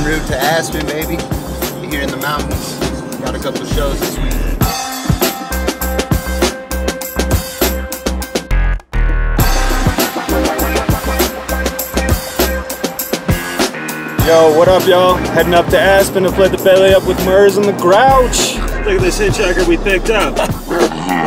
en route to Aspen, maybe. Here in the mountains. Got a couple shows this week. Yo, what up, y'all? Heading up to Aspen to play the belly up with Murs and the Grouch. Look at this hitchhiker we picked up.